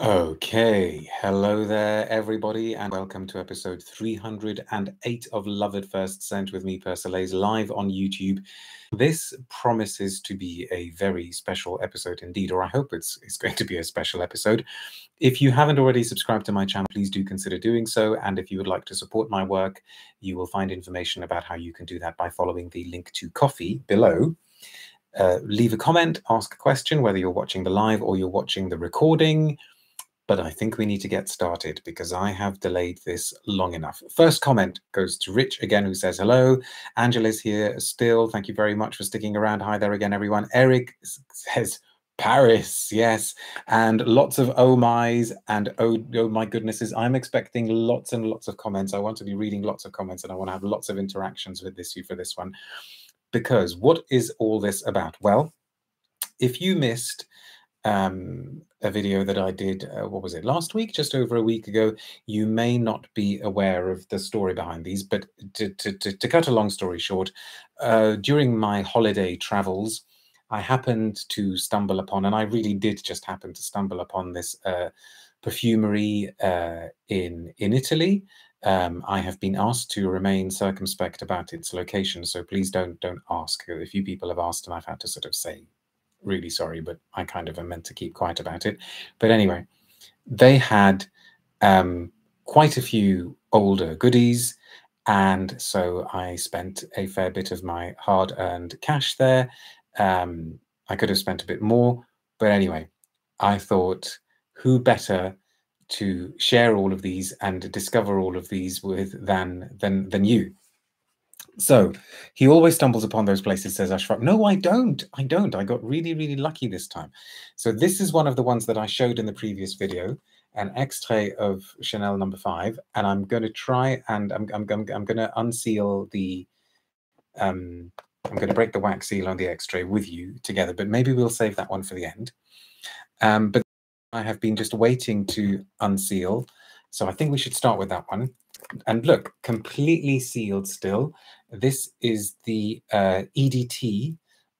Okay, hello there, everybody, and welcome to episode 308 of Love at First Scent with me, Persolaise, live on YouTube. This promises to be a very special episode indeed, or I hope it's, it's going to be a special episode. If you haven't already subscribed to my channel, please do consider doing so. And if you would like to support my work, you will find information about how you can do that by following the link to Ko-fi below. Uh, leave a comment, ask a question, whether you're watching the live or you're watching the recording but I think we need to get started because I have delayed this long enough. First comment goes to Rich again, who says, hello. Angela's here still. Thank you very much for sticking around. Hi there again, everyone. Eric says, Paris, yes, and lots of oh my's and oh oh my goodnesses. I'm expecting lots and lots of comments. I want to be reading lots of comments and I want to have lots of interactions with this you for this one. Because what is all this about? Well, if you missed um, a video that I did, uh, what was it, last week, just over a week ago. You may not be aware of the story behind these, but to, to, to, to cut a long story short, uh, during my holiday travels, I happened to stumble upon, and I really did just happen to stumble upon this uh, perfumery uh, in in Italy. Um, I have been asked to remain circumspect about its location, so please don't don't ask. A few people have asked, and I've had to sort of say really sorry, but I kind of am meant to keep quiet about it. But anyway, they had um, quite a few older goodies. And so I spent a fair bit of my hard earned cash there. Um, I could have spent a bit more. But anyway, I thought, who better to share all of these and discover all of these with than than than you so he always stumbles upon those places, says Ashraf. No, I don't. I don't. I got really, really lucky this time. So this is one of the ones that I showed in the previous video, an extrait of Chanel number five. And I'm going to try and I'm, I'm, I'm, I'm going to unseal the, um, I'm going to break the wax seal on the extrait with you together, but maybe we'll save that one for the end. Um, but I have been just waiting to unseal. So I think we should start with that one and look, completely sealed still. This is the uh, EDT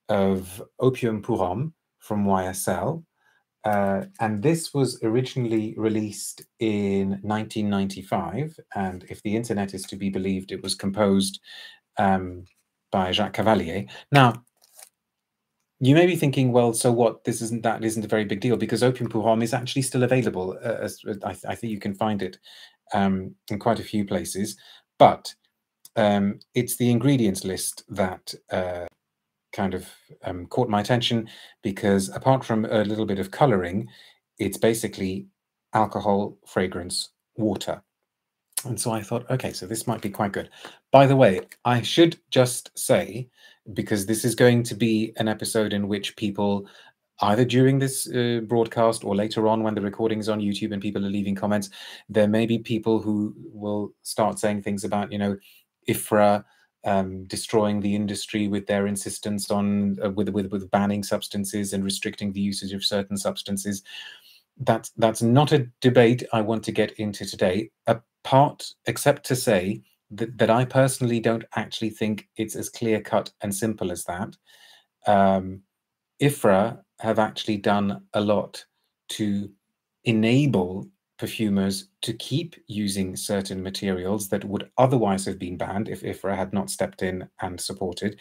of Opium pour Homme from YSL. Uh, and this was originally released in 1995. And if the internet is to be believed, it was composed um, by Jacques Cavallier. Now, you may be thinking, well, so what? This isn't that isn't a very big deal because Opium pour is actually still available. Uh, as, I, I, think you can find it um, in quite a few places, but um, it's the ingredients list that uh, kind of um, caught my attention because apart from a little bit of coloring, it's basically alcohol, fragrance, water. And so I thought, okay, so this might be quite good. By the way, I should just say, because this is going to be an episode in which people either during this uh, broadcast or later on when the recording is on YouTube and people are leaving comments, there may be people who will start saying things about, you know, IFRA um, destroying the industry with their insistence on uh, with, with with banning substances and restricting the usage of certain substances. That's that's not a debate I want to get into today. Apart, except to say that, that I personally don't actually think it's as clear cut and simple as that. Um, IFRA have actually done a lot to enable perfumers to keep using certain materials that would otherwise have been banned if IFRA had not stepped in and supported.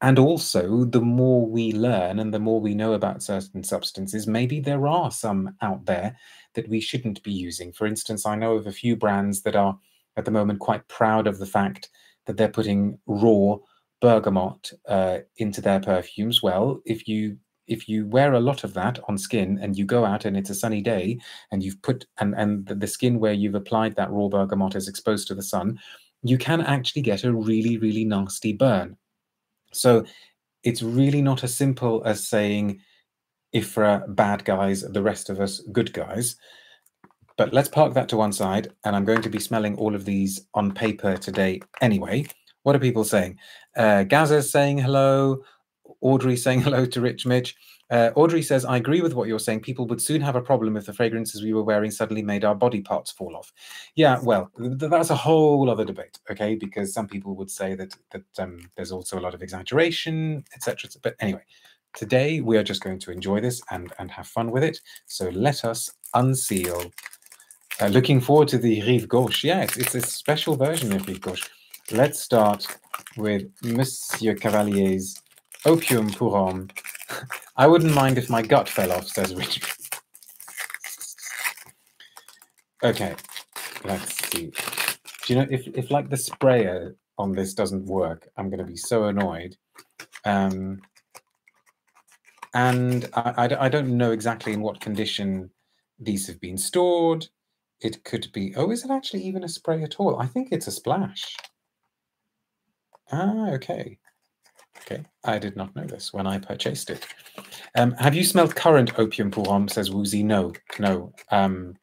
And also, the more we learn and the more we know about certain substances, maybe there are some out there that we shouldn't be using. For instance, I know of a few brands that are at the moment quite proud of the fact that they're putting raw bergamot uh, into their perfumes. Well, if you if you wear a lot of that on skin and you go out and it's a sunny day and you've put and and the, skin where you've applied that raw bergamot is exposed to the sun you can actually get a really really nasty burn so it's really not as simple as saying ifra bad guys the rest of us good guys but let's park that to one side and i'm going to be smelling all of these on paper today anyway what are people saying uh, saying hello Audrey saying hello to Rich Mitch. Uh, Audrey says, I agree with what you're saying. People would soon have a problem if the fragrances we were wearing suddenly made our body parts fall off. Yeah, well, th that's a whole other debate, okay? Because some people would say that that um, there's also a lot of exaggeration, etc. But anyway, today we are just going to enjoy this and, and have fun with it. So let us unseal. Uh, looking forward to the Rive Gauche. Yeah, it's, it's a special version of Rive Gauche. Let's start with Monsieur Cavallier's Opium pour Homme. I wouldn't mind if my gut fell off, says Richard. Okay, let's see. Do you know if, if like the sprayer on this doesn't work, I'm going to be so annoyed. Um, and I, I, I don't know exactly in what condition these have been stored. It could be, oh, is it actually even a spray at all? I think it's a splash. Ah, okay. Okay, I did not know this when I purchased it. Um, have you smelled current opium pour homme? Says Woozy. No, no, um,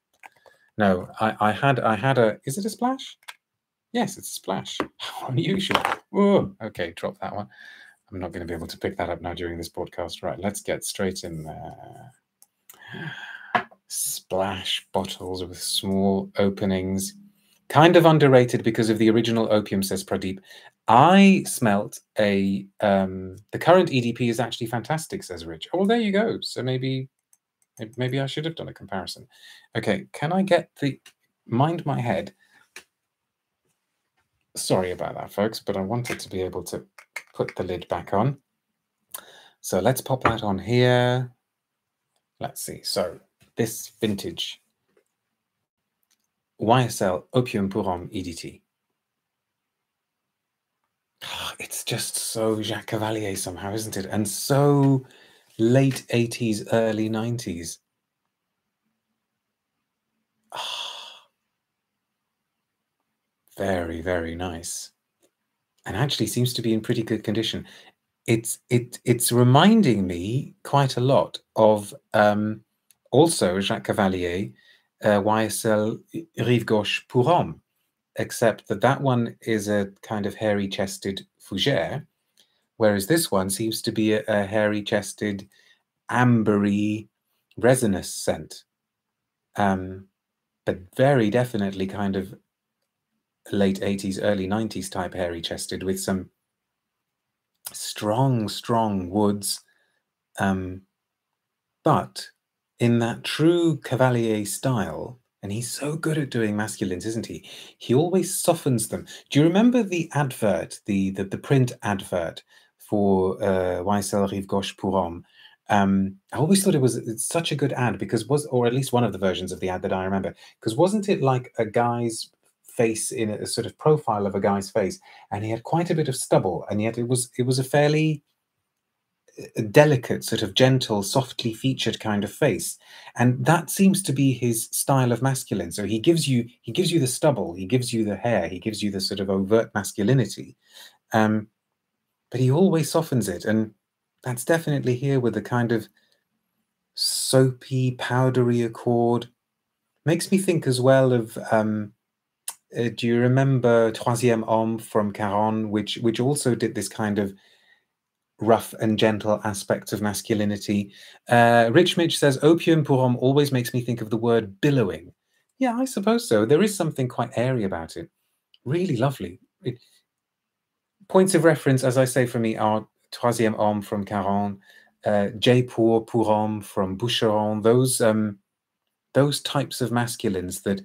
no. I, I had, I had a. Is it a splash? Yes, it's a splash. How unusual. Whoa. Okay, drop that one. I'm not going to be able to pick that up now during this broadcast. Right, let's get straight in there. Splash bottles with small openings. Kind of underrated because of the original opium, says Pradeep. I smelt a um, the current EDP is actually fantastic, says Rich. Oh, well, there you go. So maybe maybe I should have done a comparison. Okay, can I get the mind my head? Sorry about that, folks, but I wanted to be able to put the lid back on. So let's pop that on here. Let's see. So this vintage YSL Opium Homme EDT. It's just so Jacques Cavallier somehow, isn't it? And so late 80s, early 90s. Very, very nice. And actually seems to be in pretty good condition. It's it it's reminding me quite a lot of um, also Jacques Cavallier, uh, YSL Rive Gauche pour Homme, except that that one is a kind of hairy-chested fougere, whereas this one seems to be a, a hairy-chested, ambery, resinous scent. Um, but very definitely kind of late 80s, early 90s type hairy chested with some strong, strong woods. Um, but in that true Cavallier style, and he's so good at doing masculines, isn't he? He always softens them. Do you remember the advert, the the, the print advert for uh, YSL Rive Gauche pour Homme? Um, I always thought it was such a good ad because was, or at least one of the versions of the ad that I remember, because wasn't it like a guy's face in a sort of profile of a guy's face, and he had quite a bit of stubble, and yet it was it was a fairly delicate, sort of gentle, softly featured kind of face, and that seems to be his style of masculine. So he gives you he gives you the stubble, he gives you the hair, he gives you the sort of overt masculinity, um, but he always softens it, and that's definitely here with the kind of soapy, powdery accord. Makes me think as well of um, uh, do you remember Troisième Homme from Caron, which which also did this kind of rough and gentle aspects of masculinity? Uh, Rich Mitch says opium pour homme always makes me think of the word billowing. Yeah, I suppose so. There is something quite airy about it. Really lovely. It, points of reference, as I say for me, are Troisième Homme from Caron, uh, pour homme from Boucheron. Those um, those types of masculines that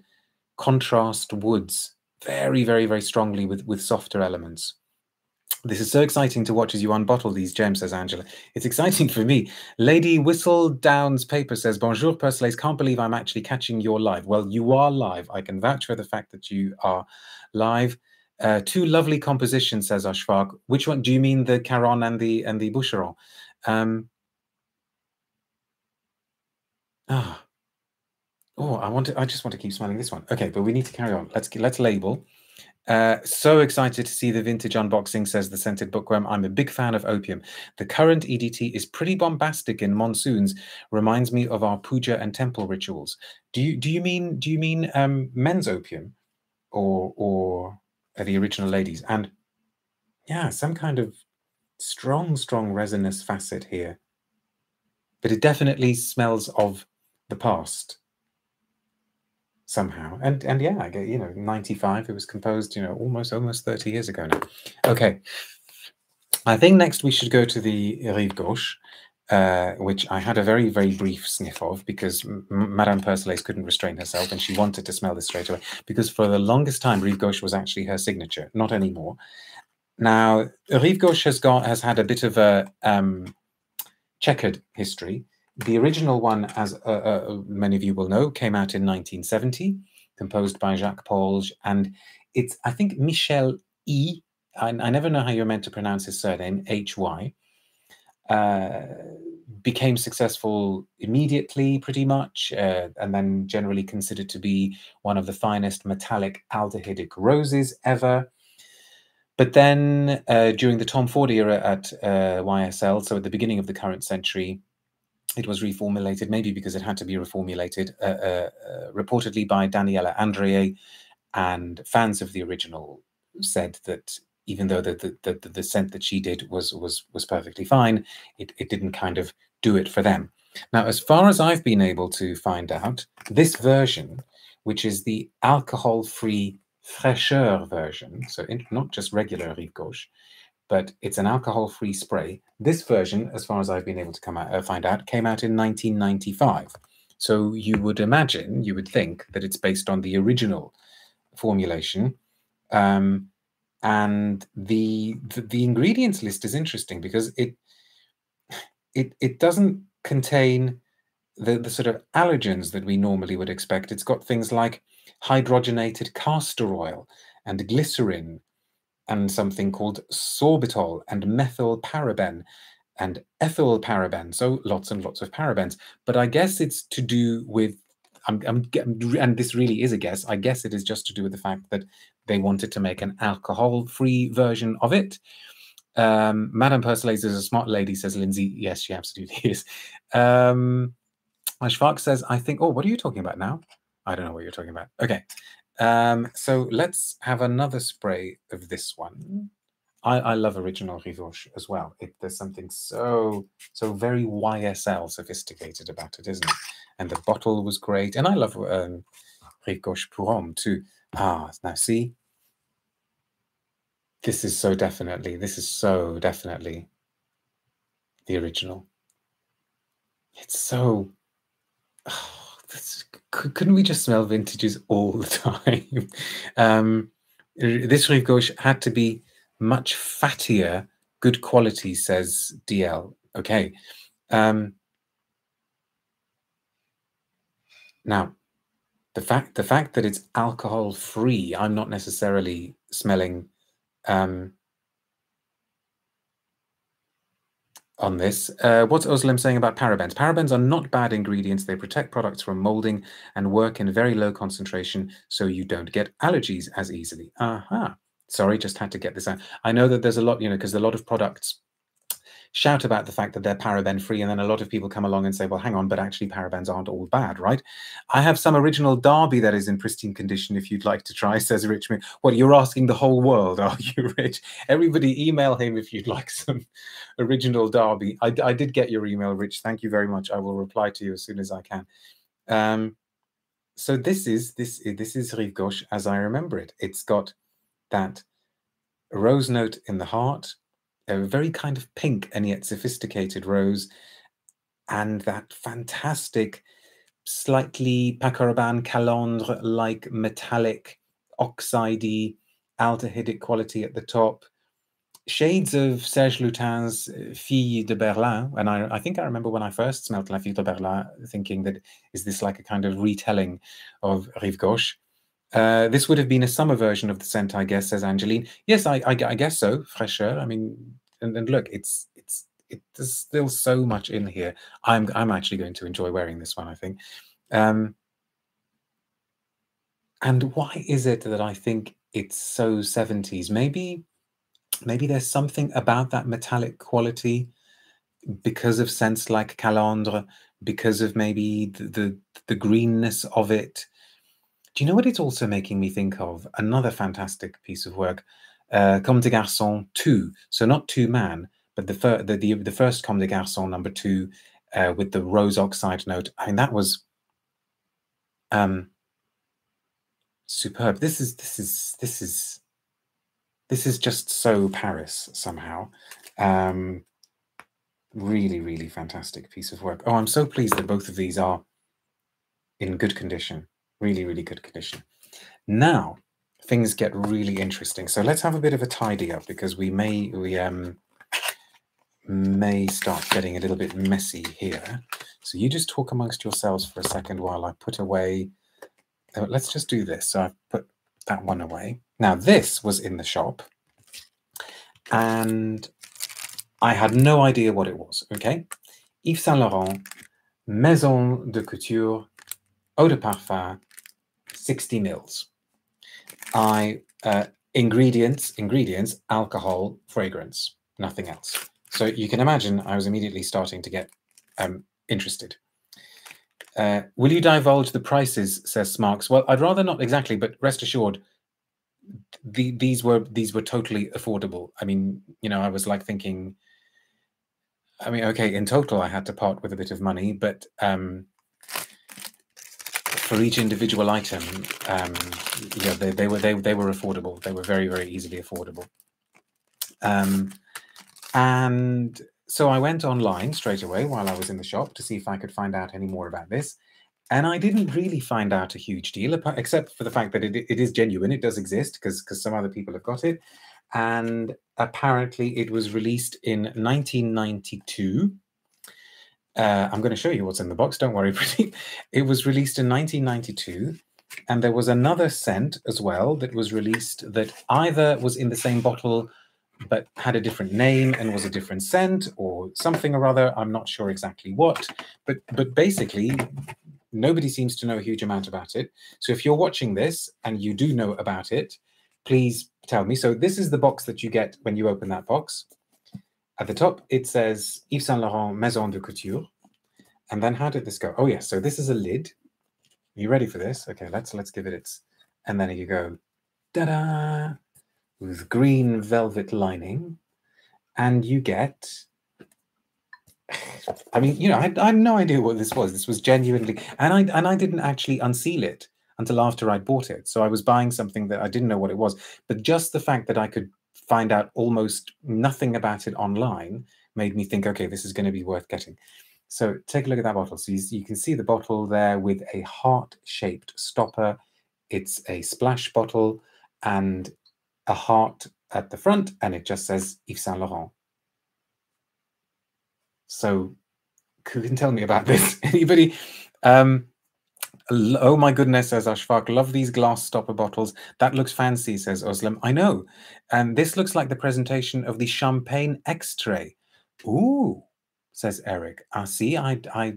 contrast woods very, very, very strongly with, with softer elements. This is so exciting to watch as you unbottle these gems, says Angela. It's exciting for me. Lady Whistledown's paper says, Bonjour, Persolaise. Can't believe I'm actually catching your live. Well, you are live. I can vouch for the fact that you are live. Uh, two lovely compositions, says Ashfaq. Which one? Do you mean the Caron and the and the Boucheron? Um, ah, Oh, I want to, I just want to keep smelling this one. Okay, but we need to carry on. Let's let's label. Uh, so excited to see the vintage unboxing, says the scented bookworm. I'm a big fan of opium. The current EDT is pretty bombastic in monsoons. Reminds me of our puja and temple rituals. Do you do you mean do you mean um, men's opium, or or the original ladies? And yeah, some kind of strong, strong resinous facet here. But it definitely smells of the past somehow. And and yeah, I get you know, 95, it was composed, you know, almost almost 30 years ago now. Okay. I think next we should go to the Rive Gauche. uh, which I had a very, very brief sniff of because Madame Persolaise couldn't restrain herself and she wanted to smell this straight away. Because for the longest time, Rive Gauche was actually her signature, not anymore. Now, Rive Gauche has got has had a bit of a um, checkered history. The original one, as uh, uh, many of you will know, came out in 1970, composed by Jacques Polge, and it's I think Michel E. I, I never know how you're meant to pronounce his surname, H Y. Uh, became successful immediately, pretty much, uh, and then generally considered to be one of the finest metallic aldehydic roses ever. But then uh, during the Tom Ford era at uh, YSL, so at the beginning of the current century, it was reformulated, maybe because it had to be reformulated, uh, uh, uh, reportedly by Daniela Andrier, and fans of the original said that even though the, the, the, the scent that she did was was was perfectly fine, it, it didn't kind of do it for them. Now, as far as I've been able to find out, this version, which is the alcohol-free fraîcheur version, so in, not just regular Rive Gauche, but it's an alcohol-free spray. This version, as far as I've been able to come out, uh, find out, came out in 1995. So you would imagine, you would think that it's based on the original formulation. Um, and the, the, the ingredients list is interesting because it it it doesn't contain the the sort of allergens that we normally would expect. It's got things like hydrogenated castor oil and glycerin and something called sorbitol and methyl paraben and ethyl paraben. So lots and lots of parabens. But I guess it's to do with, I'm, I'm, and this really is a guess, I guess it is just to do with the fact that they wanted to make an alcohol-free version of it. Um, Madame Persolaise is a smart lady, says Lindsay. Yes, she absolutely is. Um, Schwark says, I think, oh, what are you talking about now? I don't know what you're talking about. Okay. Um, so let's have another spray of this one. I, I love original Rive Gauche as well. It, there's something so, so very YSL sophisticated about it, isn't it? And the bottle was great. And I love um, Rive Gauche Pour Homme too. Ah, now see, this is so definitely, this is so definitely the original. It's so, oh, this, couldn't we just smell vintages all the time? um, this Rive Gauche had to be much fattier, good quality, says DL. Okay. Um, now, the fact the fact that it's alcohol free, I'm not necessarily smelling um, on this. Uh, what's Oslam saying about parabens? Parabens are not bad ingredients. They protect products from molding and work in very low concentration so you don't get allergies as easily. Aha. Uh -huh. Sorry, just had to get this out. I know that there's a lot, you know, because a lot of products shout about the fact that they're paraben free and then a lot of people come along and say well hang on but actually parabens aren't all bad right? I have some original derby that is in pristine condition if you'd like to try says Rich Mitch well you're asking the whole world are you rich? Everybody email him if you'd like some original derby. I, I did get your email rich. Thank you very much. I will reply to you as soon as i can. Um, so this is this this is rive gauche as i remember it. It's got that rose note in the heart a very kind of pink and yet sophisticated rose, and that fantastic, slightly Paco Rabanne Calandre like metallic, oxidey, aldehydic quality at the top. Shades of Serge Lutens' uh, Fille de Berlin. And I, I think I remember when I first smelled La Fille de Berlin, thinking that is this like a kind of retelling of Rive Gauche? Uh, this would have been a summer version of the scent, I guess, says Angeline. Yes, I, I, I guess so. Fraîcheur. I mean, and, and look, it's it's it, there's still so much in here. I'm I'm actually going to enjoy wearing this one. I think. Um, and why is it that I think it's so 70s? Maybe maybe there's something about that metallic quality because of scents like Calandre, because of maybe the, the, the greenness of it do you know what it's also making me think of? Another fantastic piece of work, uh, Comme des Garçons 2. So not two man, but the, fir- the, the, the first Comme des Garçons number two uh, with the rose oxide note. I mean, that was um, superb. This is, this is, this is, this is just so Paris somehow. Um, Really, really fantastic piece of work. Oh, I'm so pleased that both of these are in good condition. Really, really good condition. Now, things get really interesting. So let's have a bit of a tidy up because we may we um may start getting a little bit messy here. So you just talk amongst yourselves for a second while I put away. Uh, let's just do this. So I've put that one away. Now this was in the shop and I had no idea what it was. Okay. Yves Saint Laurent, Maison de Couture, Eau de Parfum, 60 mils. I uh, ingredients, ingredients, alcohol, fragrance, nothing else. So you can imagine I was immediately starting to get um, interested. Uh, will you divulge the prices? Says Smarks. Well, I'd rather not exactly, but rest assured, the, these were these were totally affordable. I mean, you know, I was like thinking. I mean, okay, in total, I had to part with a bit of money, but um, for each individual item, um, yeah, they, they were they they were affordable. They were very very easily affordable. Um, and so I went online straight away while I was in the shop to see if I could find out any more about this. And I didn't really find out a huge deal, except for the fact that it, it is genuine. It does exist because because some other people have got it. And apparently it was released in 1992. Uh, I'm going to show you what's in the box. Don't worry, pretty. It was released in 1992. And there was another scent as well that was released that either was in the same bottle but had a different name and was a different scent or something or other. I'm not sure exactly what, but but basically, nobody seems to know a huge amount about it. So if you're watching this and you do know about it, please tell me. So this is the box that you get when you open that box. At the top, it says Yves Saint Laurent Maison de Couture. And then how did this go? Oh, yes. Yeah, so this is a lid. Are you ready for this? Okay, let's let's give it its. And then you go, da-da, with green velvet lining, and you get. I mean, you know, I, I had no idea what this was. This was genuinely, and I and I didn't actually unseal it until after I'd bought it. So I was buying something that I didn't know what it was. But just the fact that I could find out almost nothing about it online made me think, okay, this is going to be worth getting. So take a look at that bottle. So you, you can see the bottle there with a heart-shaped stopper. It's a splash bottle, and a heart at the front and it just says Yves Saint Laurent. So who can tell me about this? Anybody? Um, oh my goodness, says Ashfaq. Love these glass stopper bottles. That looks fancy, says Oslam. I know. And this looks like the presentation of the champagne extrait. Ooh, says Eric. I ah, see. I, I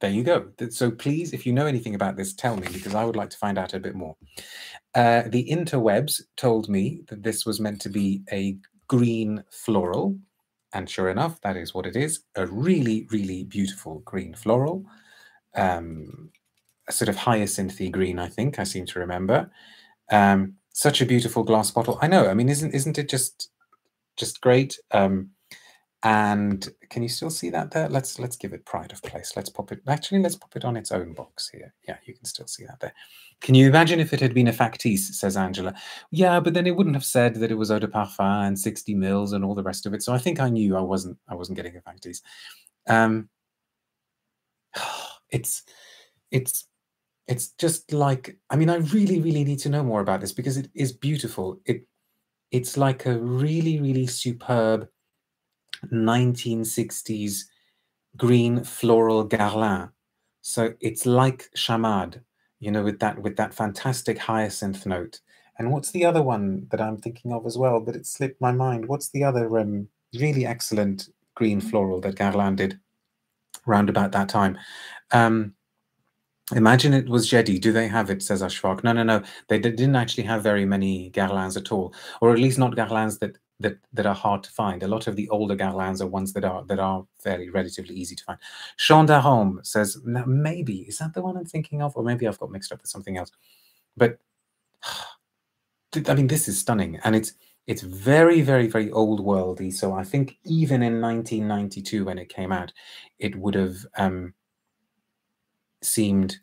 there you go. So please, if you know anything about this, tell me because I would like to find out a bit more. Uh, the interwebs told me that this was meant to be a green floral. And sure enough, that is what it is. A really, really beautiful green floral. Um, a sort of hyacinthy green, I think, I seem to remember. Um, such a beautiful glass bottle. I know, I mean, isn't isn't it just just great? Um, and can you still see that there? Let's let's give it pride of place. Let's pop it. Actually, let's pop it on its own box here. Yeah, you can still see that there. Can you imagine if it had been a factice? Says Angela. Yeah, but then it wouldn't have said that it was eau de parfum and sixty mils and all the rest of it. So I think I knew I wasn't I wasn't getting a factice. Um, it's it's it's just like I mean I really really need to know more about this because it is beautiful. It it's like a really really superb 1960s green floral garland. So it's like chamade, you know, with that with that fantastic hyacinth note. And what's the other one that I'm thinking of as well? But it slipped my mind. What's the other um, really excellent green floral that Guerlain did round about that time? Um, Imagine it was Jedi. Do they have it? Says Ashfaq. No, no, no. They didn't actually have very many Guerlains at all, or at least not Guerlains that that that are hard to find. A lot of the older Guerlains are ones that are that are fairly relatively easy to find. Chant d'Arômes says maybe is that the one I'm thinking of, or maybe I've got mixed up with something else. But I mean, this is stunning, and it's it's very very very old worldy. So I think even in 1992 when it came out, it would have um, seemed.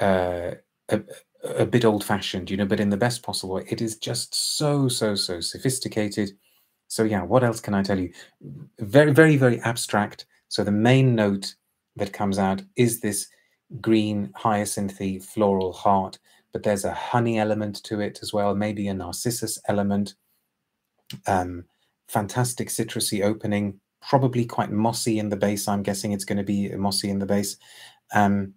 Uh, a, a bit old fashioned, you know, but in the best possible way. It is just so, so, so sophisticated. so yeah, what else can I tell you? Very, very, very abstract. So the main note that comes out is this green hyacinthy floral heart, but there's a honey element to it as well, maybe a narcissus element. Um, fantastic citrusy opening, probably quite mossy in the base. I'm guessing it's going to be mossy in the base. Um,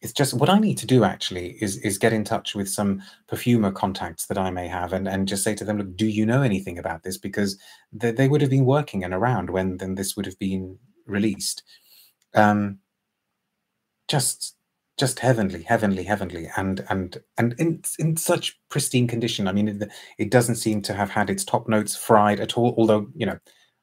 it's just what I need to do actually is is get in touch with some perfumer contacts that I may have and, and just say to them, look, do you know anything about this? Because they, they would have been working and around when then this would have been released. Um, just just heavenly, heavenly, heavenly, and and and in in such pristine condition. I mean, it, it doesn't seem to have had its top notes fried at all. Although you know,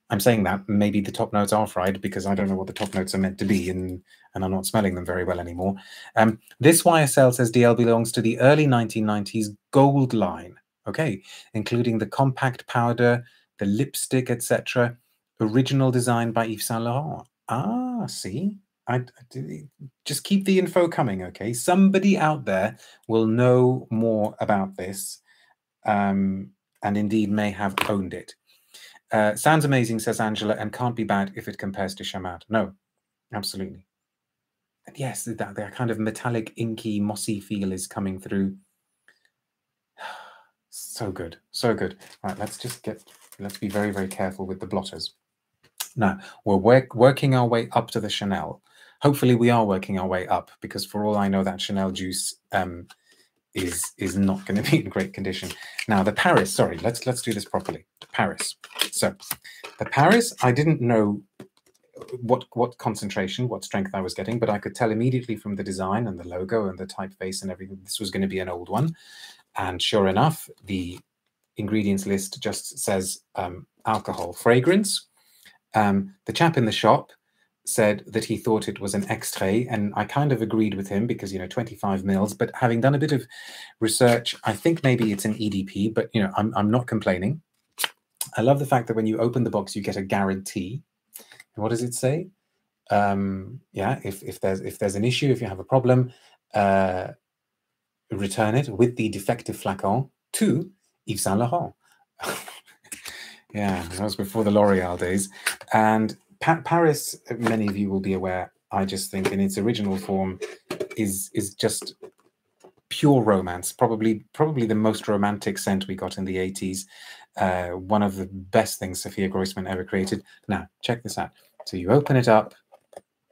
I'm saying that maybe the top notes are fried because I don't know what the top notes are meant to be, and and I'm not smelling them very well anymore. Um, this YSL says DL belongs to the early 1990s gold line, okay, including the compact powder, the lipstick, etc. Original design by Yves Saint Laurent. Ah, see, I, I, just keep the info coming, okay? Somebody out there will know more about this, um, and indeed may have owned it. Uh, sounds amazing, says Angela, and can't be bad if it compares to Chamade. No, absolutely. And yes, that, that kind of metallic, inky, mossy feel is coming through. So good, so good. Right, let's just get, let's be very, very careful with the blotters. Now, we're work, working our way up to the Chanel. Hopefully we are working our way up because for all I know, that Chanel juice um, is is not going to be in great condition. Now the Paris, sorry, let's let's do this properly. Paris. So the Paris, I didn't know what what concentration, what strength I was getting, but I could tell immediately from the design and the logo and the typeface and everything this was going to be an old one. And sure enough, the ingredients list just says um, alcohol, fragrance. Um, the chap in the shop said that he thought it was an extrait, and I kind of agreed with him because you know 25 mils. But having done a bit of research, I think maybe it's an EDP. But you know, I'm I'm not complaining. I love the fact that when you open the box, you get a guarantee. And what does it say? Um, yeah, if if there's if there's an issue, if you have a problem, uh, return it with the defective flacon to Yves Saint Laurent. yeah, that was before the L'Oreal days, and pa Paris, many of you will be aware, I just think in its original form is is just pure romance. Probably probably the most romantic scent we got in the 80s. Uh, one of the best things Sophia Grojsman ever created. Now, check this out. So you open it up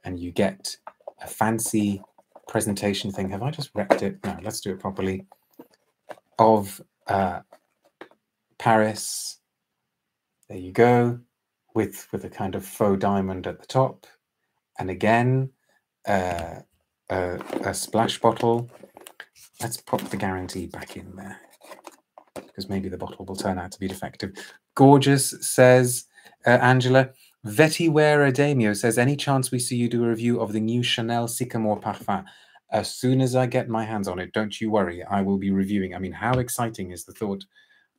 and you get a fancy presentation thing. Have I just wrecked it? No, let's do it properly. Of uh, Paris. There you go with with a kind of faux diamond at the top, and again uh, a, a splash bottle. Let's pop the guarantee back in there because maybe the bottle will turn out to be defective. Gorgeous says uh, Angela. Vetiware Adamio says, any chance we see you do a review of the new Chanel Sycomore Parfum? As soon as I get my hands on it, don't you worry, I will be reviewing. I mean, how exciting is the thought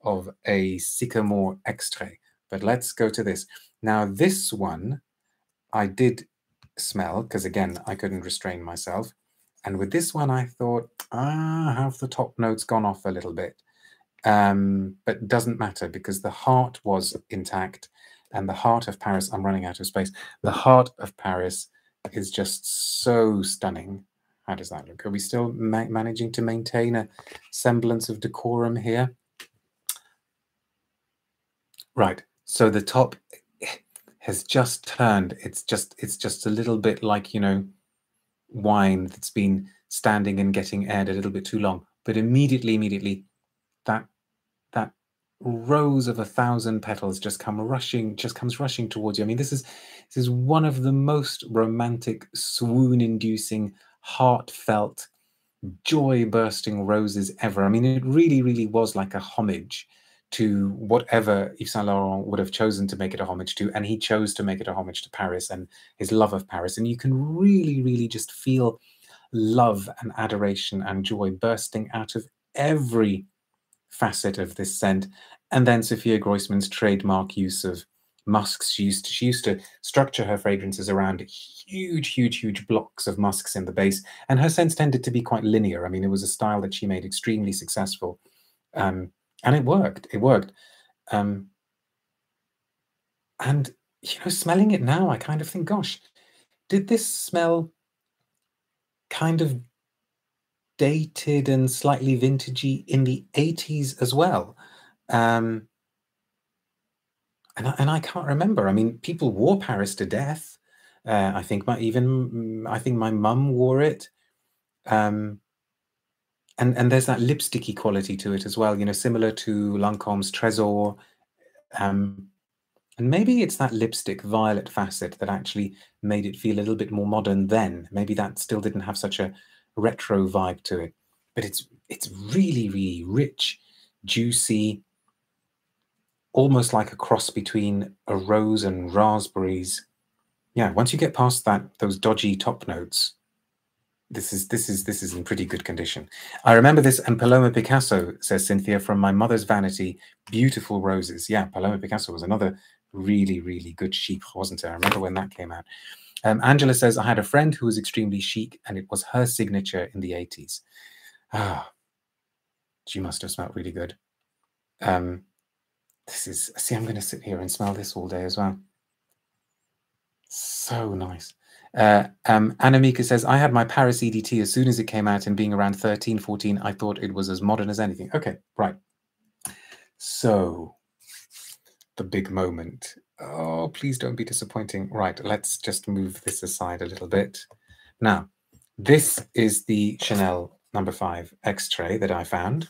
of a Sycomore extrait? But let's go to this. Now, this one I did smell because, again, I couldn't restrain myself. And with this one, I thought, ah, have the top notes gone off a little bit? Um, but doesn't matter because the heart was intact. And the heart of Paris, I'm running out of space. The heart of Paris is just so stunning. How does that look? Are we still ma managing to maintain a semblance of decorum here? Right. So the top has just turned. It's just it's just a little bit like you know wine that's been standing and getting aired a little bit too long. But immediately, immediately, that that rose of a thousand petals just come rushing, just comes rushing towards you. I mean, this is this is one of the most romantic, swoon-inducing, heartfelt, joy-bursting roses ever. I mean, it really, really was like a homage to whatever Yves Saint Laurent would have chosen to make it a homage to, and he chose to make it a homage to Paris and his love of Paris. And you can really, really just feel love and adoration and joy bursting out of every facet of this scent. And then Sophia Grojsman's trademark use of musks. She used to, she used to structure her fragrances around huge, huge, huge blocks of musks in the base, and her scents tended to be quite linear. I mean, it was a style that she made extremely successful. Um, and it worked. It worked. Um, and you know, smelling it now, I kind of think, gosh, did this smell kind of dated and slightly vintagey in the 80s as well? Um, and I, and I can't remember. I mean, people wore Paris to death. Uh, I think my even I think my mum wore it. Um, and and there's that lipsticky quality to it as well. You know, similar to Lancome's Trésor. Um, and maybe it's that lipstick violet facet that actually made it feel a little bit more modern then. Maybe that still didn't have such a retro vibe to it. But it's it's really, really rich, juicy, almost like a cross between a rose and raspberries. Yeah, once you get past that those dodgy top notes, this is this is this is in pretty good condition. I remember this, and Paloma Picasso says Cynthia from my mother's vanity, beautiful roses. Yeah, Paloma Picasso was another really, really good chic, wasn't it? I remember when that came out. Um, Angela says, I had a friend who was extremely chic and it was her signature in the 80s. Ah, she must have smelled really good. Um, this is, see, I'm going to sit here and smell this all day as well. So nice. Uh, um, Anamika says, I had my Paris EDT as soon as it came out and being around 13, 14, I thought it was as modern as anything. Okay, right. So the big moment. Oh, please don't be disappointing. Right, let's just move this aside a little bit. Now, this is the Chanel number five extrait that I found.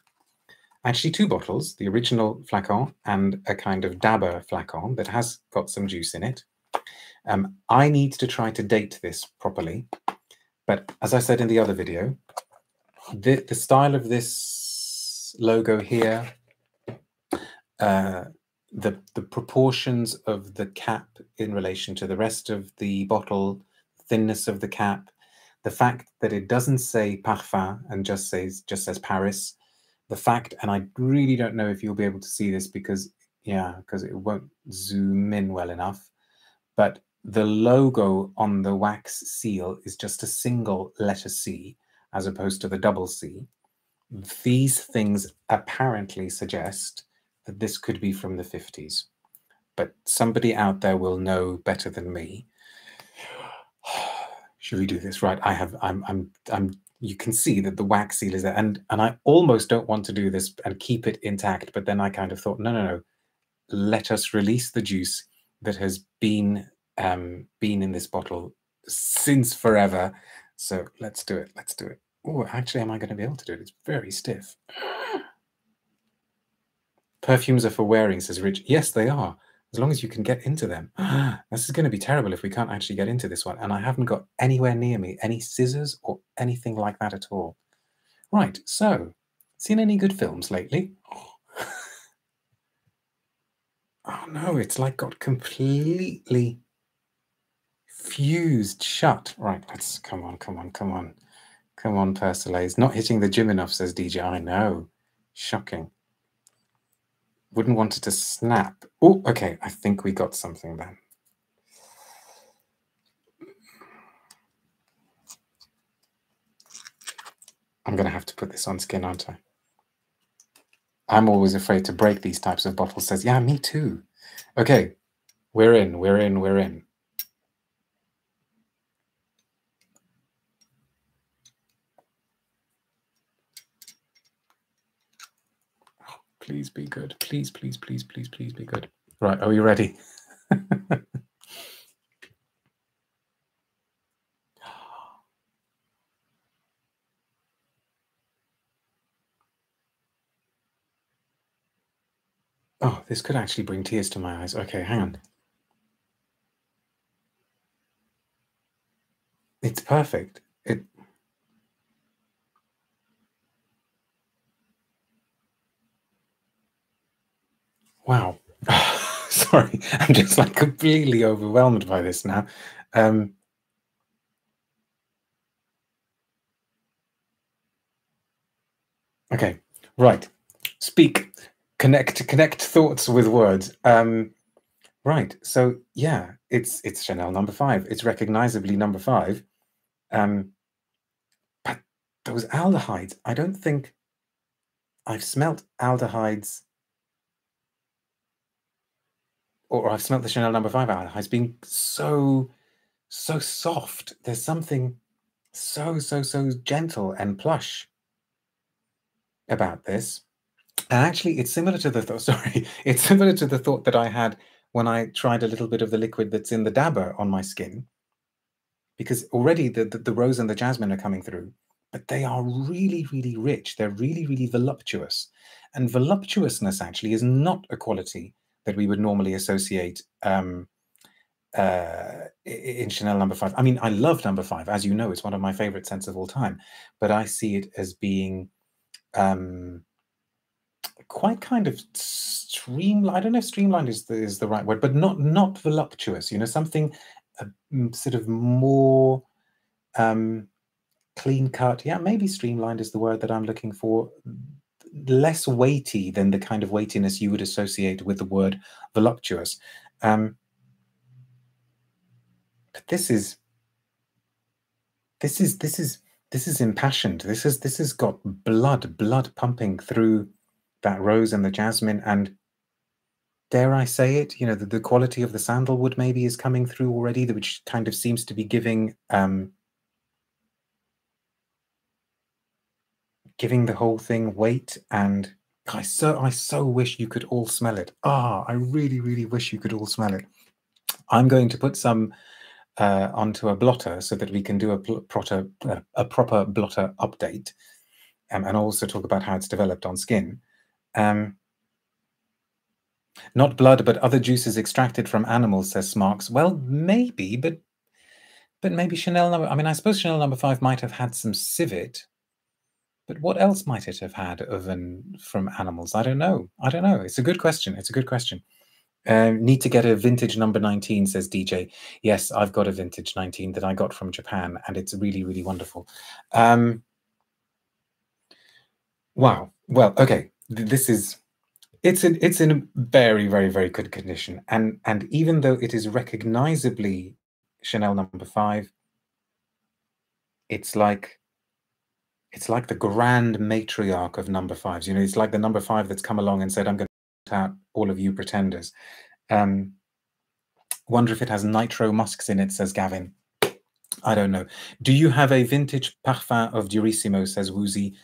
Actually, two bottles, the original flacon and a kind of dabber flacon that has got some juice in it. Um, I need to try to date this properly. But as I said in the other video, the, the style of this logo here uh, the the proportions of the cap in relation to the rest of the bottle, thinness of the cap, the fact that it doesn't say parfum and just says just says Paris, the fact, and I really don't know if you'll be able to see this because yeah, because it won't zoom in well enough, but the logo on the wax seal is just a single letter C as opposed to the double C. These things apparently suggest that this could be from the 50s, but somebody out there will know better than me. Should we do this? Right. I have, I'm, I'm, I'm, you can see that the wax seal is there. And, and I almost don't want to do this and keep it intact. But then I kind of thought, no, no, no, let us release the juice that has been, um, been in this bottle since forever. So let's do it. Let's do it. Oh, actually, am I going to be able to do it? It's very stiff. Perfumes are for wearing, says Rich. Yes, they are, as long as you can get into them. this is going to be terrible if we can't actually get into this one. And I haven't got anywhere near me any scissors or anything like that at all. Right, so, seen any good films lately? oh no, it's like got completely fused shut. Right, let's come on, come on, come on. Come on, Persolaise. Not hitting the gym enough, says DJ. I know. Shocking wouldn't want it to snap. Oh, okay. I think we got something then. I'm going to have to put this on skin, aren't I? I'm always afraid to break these types of bottles. Says, yeah, me too. Okay, we're in, we're in, we're in. Please be good. Please, please, please, please, please be good. Right, are we ready? oh, this could actually bring tears to my eyes. Okay, hang on. It's perfect. It Wow. Sorry, I'm just like completely overwhelmed by this now. Um, okay, right. Speak, connect, connect thoughts with words. Um, right. So yeah, it's it's Chanel number five. It's recognizably number five. Um, but those aldehydes, I don't think I've smelt aldehydes or I've smelt the Chanel number five out, has been so, so soft. There's something so, so, so gentle and plush about this. And actually, it's similar to the thought. Sorry, it's similar to the thought that I had when I tried a little bit of the liquid that's in the dabber on my skin, because already the, the, the rose and the jasmine are coming through, but they are really, really rich. They're really, really voluptuous, and voluptuousness actually is not a quality that we would normally associate um, uh, in Chanel number five. I mean, I love number five, as you know, it's one of my favorite scents of all time, but I see it as being um, quite kind of streamlined. I don't know if streamlined is the, is the right word, but not not voluptuous. You know, something uh, sort of more um, clean cut. Yeah, maybe streamlined is the word that I'm looking for. Less weighty than the kind of weightiness you would associate with the word voluptuous. Um, but this is this is this is this is impassioned. This is this has got blood, blood pumping through that rose and the jasmine, and dare I say it, you know, the, the quality of the sandalwood maybe is coming through already, which kind of seems to be giving um, giving the whole thing weight and I so I so wish you could all smell it. Ah, I really, really wish you could all smell it. I'm going to put some uh, onto a blotter so that we can do a, proper, uh, a proper blotter update um, and also talk about how it's developed on skin. Um, not blood, but other juices extracted from animals, says Smarks. Well, maybe, but but maybe Chanel number. I mean, I suppose Chanel number five might have had some civet, but what else might it have had an from animals? I don't know. I don't know. It's a good question. It's a good question. Um, need to get a vintage number 19, says DJ. Yes, I've got a vintage 19 that I got from Japan, and it's really, really wonderful. Um, wow. Well, okay. This is it's in it's in very, very, very good condition. And and even though it is recognizably Chanel number five, it's like it's like the grand matriarch of number fives. You know, it's like the number five that's come along and said, I'm going to out all of you pretenders. Um, wonder if it has nitro musks in it, says Gavin. I don't know. Do you have a vintage parfum of Diorissimo, says Woozy?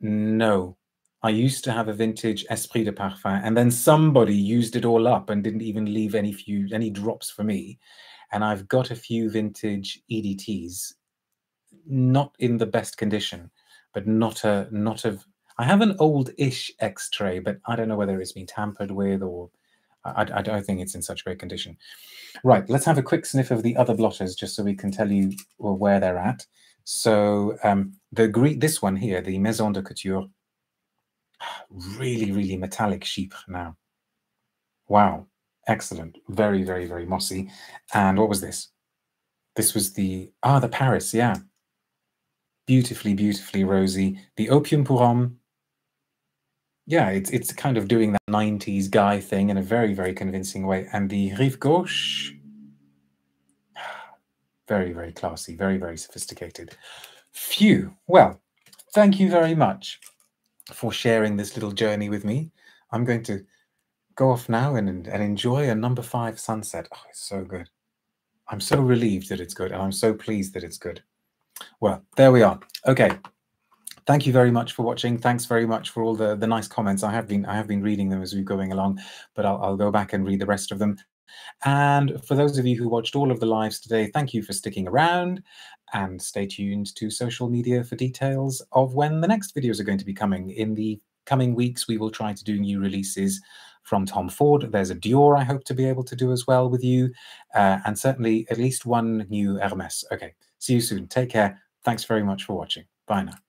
No. I used to have a vintage Esprit de Parfum, and then somebody used it all up and didn't even leave any few any drops for me. And I've got a few vintage EDTs, not in the best condition, but not a not of I have an old-ish extrait, but I don't know whether it's been tampered with or I, I, don't think it's in such great condition. Right, let's have a quick sniff of the other blotters just so we can tell you where they're at. So um, the this one here, the Maison de Couture, really, really metallic chypre now. Wow, excellent. Very, very, very mossy. And what was this? This was the, ah, the Paris, yeah. Beautifully, beautifully rosy. The Opium pour Homme, yeah, it's it's kind of doing that 90s guy thing in a very, very convincing way. And the Rive Gauche, very, very classy, very, very sophisticated. Phew. Well, thank you very much for sharing this little journey with me. I'm going to go off now and, and enjoy a number five sunset. Oh, it's so good. I'm so relieved that it's good, and I'm so pleased that it's good. Well, there we are. Okay, thank you very much for watching. Thanks very much for all the, the nice comments. I have been I have been reading them as we're going along, but I'll, I'll go back and read the rest of them. And for those of you who watched all of the lives today, thank you for sticking around and stay tuned to social media for details of when the next videos are going to be coming. In the coming weeks, we will try to do new releases from Tom Ford. There's a Dior I hope to be able to do as well with you, uh, and certainly at least one new Hermes. Okay, see you soon. Take care. Thanks very much for watching. Bye now.